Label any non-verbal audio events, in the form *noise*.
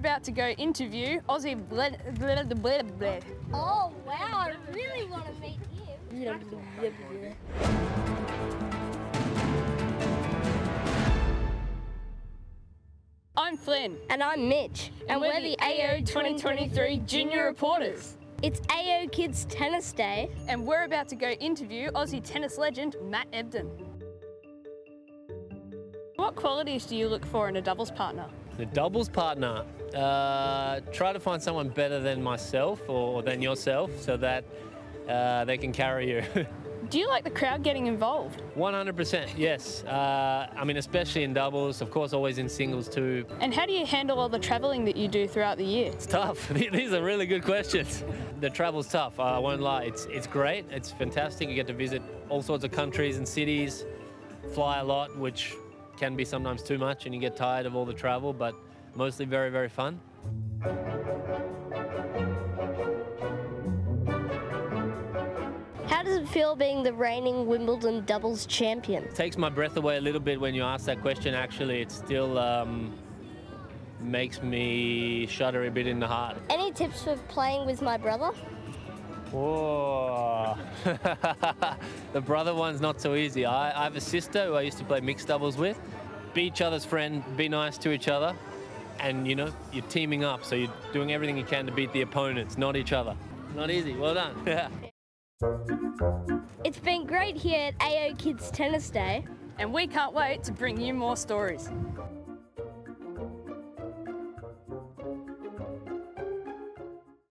about to go interview Aussie. Bled, bled, bled, bled. Oh wow, I really want to meet him. I'm Flynn, And I'm Mitch, and, we're, the AO 2023 Junior Reporters. It's AO Kids Tennis Day. And we're about to go interview Aussie tennis legend Matt Ebden. What qualities do you look for in a doubles partner? The doubles partner, uh, try to find someone better than myself or than yourself so that uh, they can carry you. *laughs* Do you like the crowd getting involved? 100%, yes. Uh, I mean, especially in doubles, of course, always in singles too. And how do you handle all the travelling that you do throughout the year? It's tough. *laughs* These are really good questions. The travel's tough, I won't lie. It's, it's great, it's fantastic. You get to visit all sorts of countries and cities, fly a lot, which can be sometimes too much and you get tired of all the travel, but mostly very, very fun. How does it feel being the reigning Wimbledon doubles champion? It takes my breath away a little bit when you ask that question. Actually, it still um, makes me shudder a bit in the heart. Any tips for playing with my brother? Whoa. *laughs* the brother one's not so easy. I, I have a sister who I used to play mixed doubles with. Be each other's friend, be nice to each other, and you know, you're teaming up, so you're doing everything you can to beat the opponents, not each other. Not easy. Well done. *laughs* It's been great here at AO Kids Tennis Day. And we can't wait to bring you more stories.